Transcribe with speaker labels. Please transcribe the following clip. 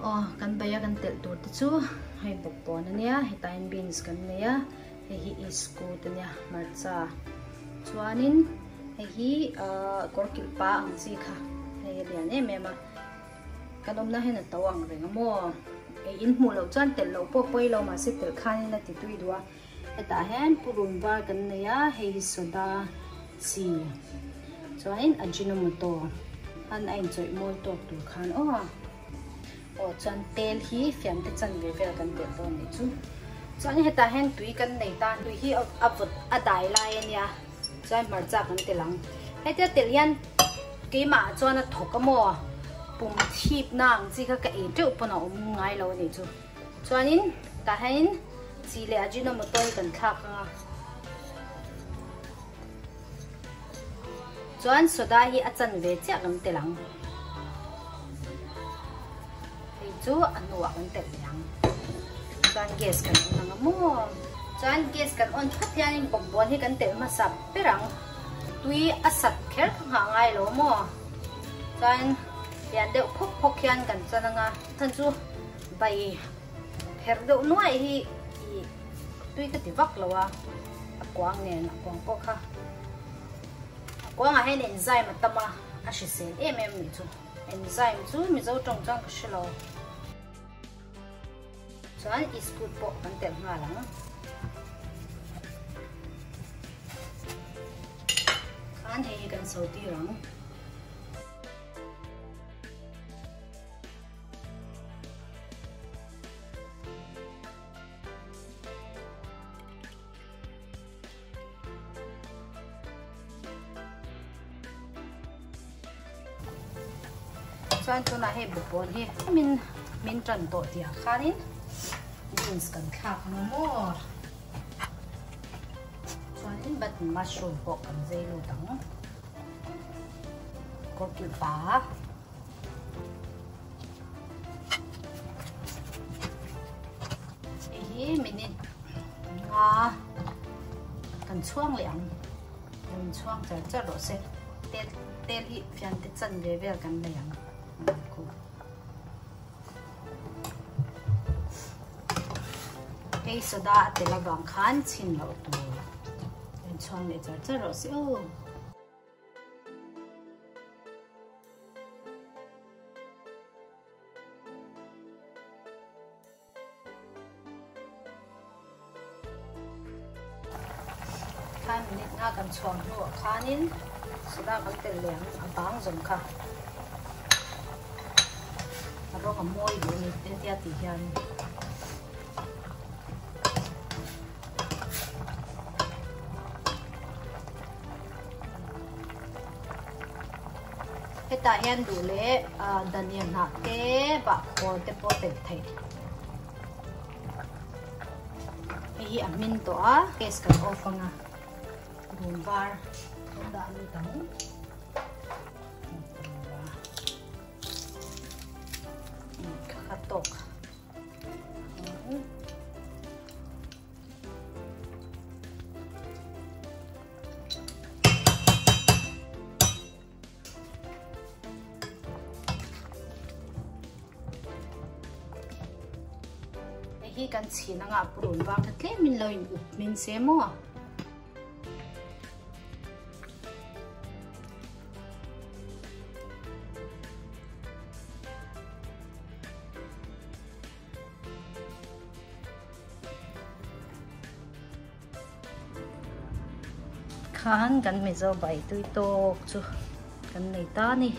Speaker 1: oh kan baya kan tel tur te chu hei bok pon ania hay time beans kan neya he hi isku te nia marcha chuanin he hi korkil pa ang chi kha he lian em em a kanom na he na tawang renga mo e in mu lo chan tel lo po poi lo ma se tel khan na ti tui dua eta hen purun ba kan neya he soda si chuanin ajinomoto an ain choi mol tok tu khan oh o chan tel hi fiam te chan ve ve kan te to ni chu chan heta hen tui kan nei ta tui hi avut adai lai ania chan mar cha kan te lang heta tel yan ke ma chuan a thok mo pum thip nang chi cái ka e tu pona um ngai lo ni chu chuanin ta hen chi le ajino mo toi kan thak nga chuan soda hi a chan ve chắc kan te lang chu anu a kan tel yang chuan gas kan on nga mo chuan gas kan on khat yan in bom bon hi kan tel ma sap perang tui asat kher nga ngai lo mo chuan yan deuh phok phok yan kan chana nga than chu bai pher deuh nuai hi tui ka ti vak lo a quang nen quang ko kha quang a hen enzyme tama a shi sen em em ni chu enzyme chu mi zo tong chang ka shilo chuan iskut po kan tel nga lang kan hei kan so ti rang chuan tuna hei bupon hi min min tran to tia khanin beans kan khak no more chuan in bat mushroom po kan zai lu tang ko ki pa hi minute nga kan chuang liang kan chuang cha cha ro se tel tel hi fian te chan ve ve kan liang ko Hey, so that the lagang kan chin lo to. And chong le char char ro si oh. Kan minit na kan chong lo kanin. So that kan tel leng abang zong ka. Ro ka moi ni tia ti hian. Tiền thì hiện đủ hian du le daniel na te ba ko te po thầy, thei hi amin to a kes kan off nga dum var. Da ni tang katok hi kan chi na nga purun wa ka tle min lo in up min se mo khan kan mi zo bai tui tok chu kan nei ta ni